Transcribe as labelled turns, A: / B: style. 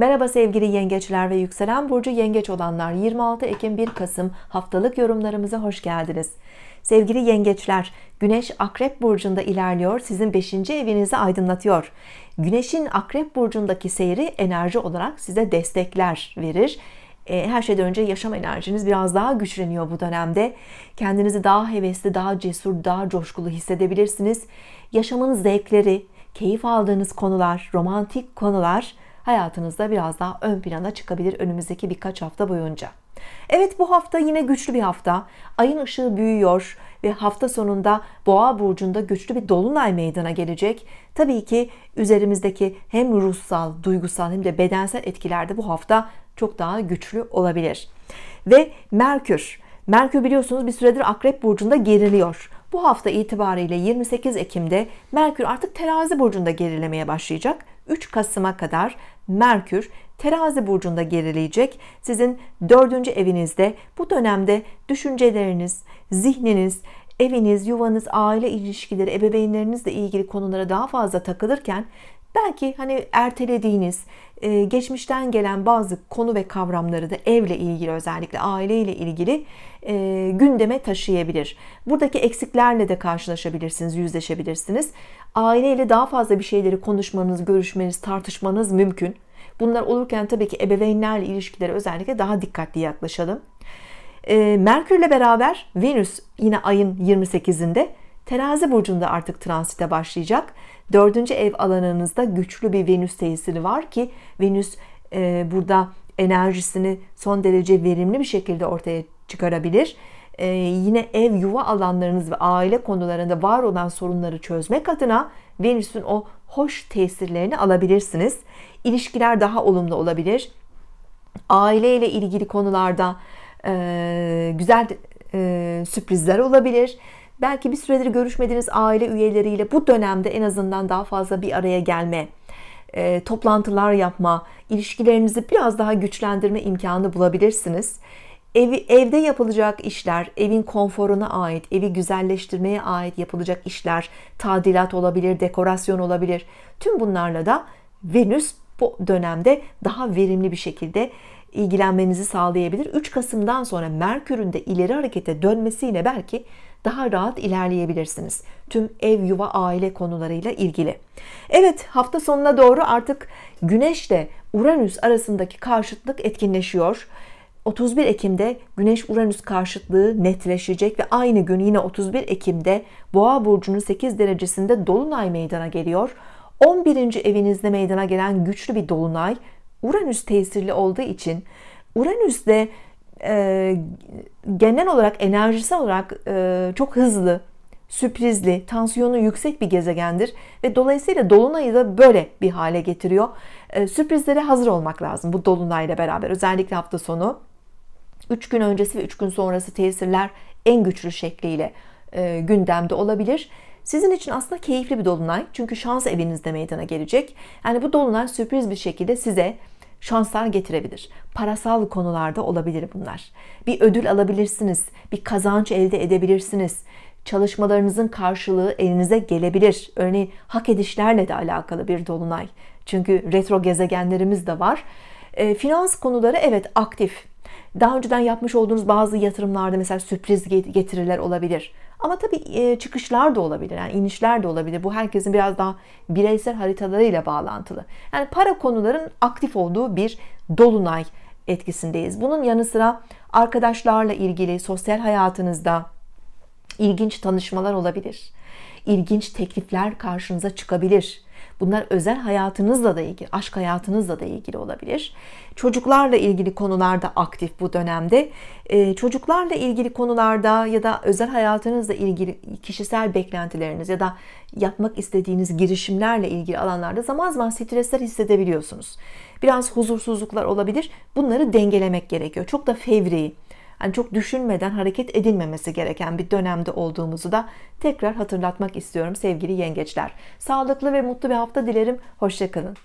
A: Merhaba sevgili yengeçler ve yükselen burcu yengeç olanlar 26 Ekim 1 Kasım haftalık yorumlarımıza hoş geldiniz. Sevgili yengeçler Güneş Akrep Burcu'nda ilerliyor sizin 5. evinizi aydınlatıyor. Güneşin Akrep Burcu'ndaki seyri enerji olarak size destekler verir. E, her şeyden önce yaşam enerjiniz biraz daha güçleniyor bu dönemde. Kendinizi daha hevesli, daha cesur, daha coşkulu hissedebilirsiniz. Yaşamın zevkleri, keyif aldığınız konular, romantik konular hayatınızda biraz daha ön plana çıkabilir önümüzdeki birkaç hafta boyunca. Evet bu hafta yine güçlü bir hafta. Ayın ışığı büyüyor ve hafta sonunda Boğa burcunda güçlü bir dolunay meydana gelecek. Tabii ki üzerimizdeki hem ruhsal, duygusal hem de bedensel etkilerde bu hafta çok daha güçlü olabilir. Ve Merkür, Merkür biliyorsunuz bir süredir Akrep burcunda geriliyor. Bu hafta itibariyle 28 Ekim'de Merkür artık Terazi burcunda gerilemeye başlayacak. 3 Kasım'a kadar Merkür Terazi burcunda gerileyecek. Sizin dördüncü evinizde bu dönemde düşünceleriniz, zihniniz, eviniz, yuvanız, aile ilişkileri, ebeveynlerinizle ilgili konulara daha fazla takılırken belki hani ertelediğiniz, e, geçmişten gelen bazı konu ve kavramları da evle ilgili özellikle aileyle ilgili e, gündeme taşıyabilir. Buradaki eksiklerle de karşılaşabilirsiniz, yüzleşebilirsiniz. Aileyle daha fazla bir şeyleri konuşmanız, görüşmeniz, tartışmanız mümkün. Bunlar olurken tabii ki ebeveynlerle ilişkilere özellikle daha dikkatli yaklaşalım. E, Merkürle beraber Venüs yine ayın 28'inde Terazi burcunda artık transite başlayacak. Dördüncü ev alanınızda güçlü bir Venüs tesiri var ki Venüs e, burada enerjisini son derece verimli bir şekilde ortaya çıkarabilir. E, yine ev yuva alanlarınız ve aile konularında var olan sorunları çözmek adına Venüs'ün o hoş tesirlerini alabilirsiniz. İlişkiler daha olumlu olabilir. Aile ile ilgili konularda e, güzel e, sürprizler olabilir belki bir süredir görüşmediğiniz aile üyeleriyle bu dönemde en azından daha fazla bir araya gelme, e, toplantılar yapma, ilişkilerinizi biraz daha güçlendirme imkanı bulabilirsiniz. Evi, evde yapılacak işler, evin konforuna ait, evi güzelleştirmeye ait yapılacak işler, tadilat olabilir, dekorasyon olabilir. Tüm bunlarla da Venüs bu dönemde daha verimli bir şekilde ilgilenmenizi sağlayabilir. 3 Kasım'dan sonra Merkür'ün de ileri harekete dönmesiyle belki daha rahat ilerleyebilirsiniz. Tüm ev, yuva, aile konularıyla ilgili. Evet hafta sonuna doğru artık Güneş ile Uranüs arasındaki karşıtlık etkinleşiyor. 31 Ekim'de Güneş Uranüs karşıtlığı netleşecek ve aynı gün yine 31 Ekim'de Boğa burcunun 8 derecesinde dolunay meydana geliyor. 11. evinizde meydana gelen güçlü bir dolunay Uranüs tesirli olduğu için Uranüs'te e, genel olarak enerjisel olarak e, çok hızlı, sürprizli, tansiyonu yüksek bir gezegendir ve dolayısıyla dolunayı da böyle bir hale getiriyor. E, sürprizlere hazır olmak lazım bu dolunayla beraber özellikle hafta sonu. 3 gün öncesi ve 3 gün sonrası tesirler en güçlü şekliyle e, gündemde olabilir. Sizin için aslında keyifli bir dolunay çünkü şans evinizde meydana gelecek. Yani bu dolunay sürpriz bir şekilde size şanslar getirebilir. Parasal konularda olabilir bunlar. Bir ödül alabilirsiniz, bir kazanç elde edebilirsiniz. Çalışmalarınızın karşılığı elinize gelebilir. Örneğin hak edişlerle de alakalı bir dolunay. Çünkü retro gezegenlerimiz de var. E, finans konuları evet aktif. Daha önceden yapmış olduğunuz bazı yatırımlarda mesela sürpriz getiriler olabilir. Ama tabii e, çıkışlar da olabilir. Yani inişler de olabilir. Bu herkesin biraz daha bireysel haritalarıyla bağlantılı. Yani para konuların aktif olduğu bir dolunay etkisindeyiz. Bunun yanı sıra arkadaşlarla ilgili sosyal hayatınızda ilginç tanışmalar olabilir. İlginç teklifler karşınıza çıkabilir. Bunlar özel hayatınızla da ilgili, aşk hayatınızla da ilgili olabilir. Çocuklarla ilgili konularda aktif bu dönemde. Ee, çocuklarla ilgili konularda ya da özel hayatınızla ilgili kişisel beklentileriniz ya da yapmak istediğiniz girişimlerle ilgili alanlarda zaman zaman stresler hissedebiliyorsunuz. Biraz huzursuzluklar olabilir. Bunları dengelemek gerekiyor. Çok da fevri, yani çok düşünmeden hareket edilmemesi gereken bir dönemde olduğumuzu da tekrar hatırlatmak istiyorum sevgili yengeçler. Sağlıklı ve mutlu bir hafta dilerim. Hoşçakalın.